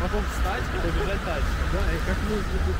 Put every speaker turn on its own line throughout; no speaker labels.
Потом встать и побежать дальше.
Да, и как мы
будем.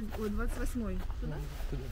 28-й. Туда?
Туда.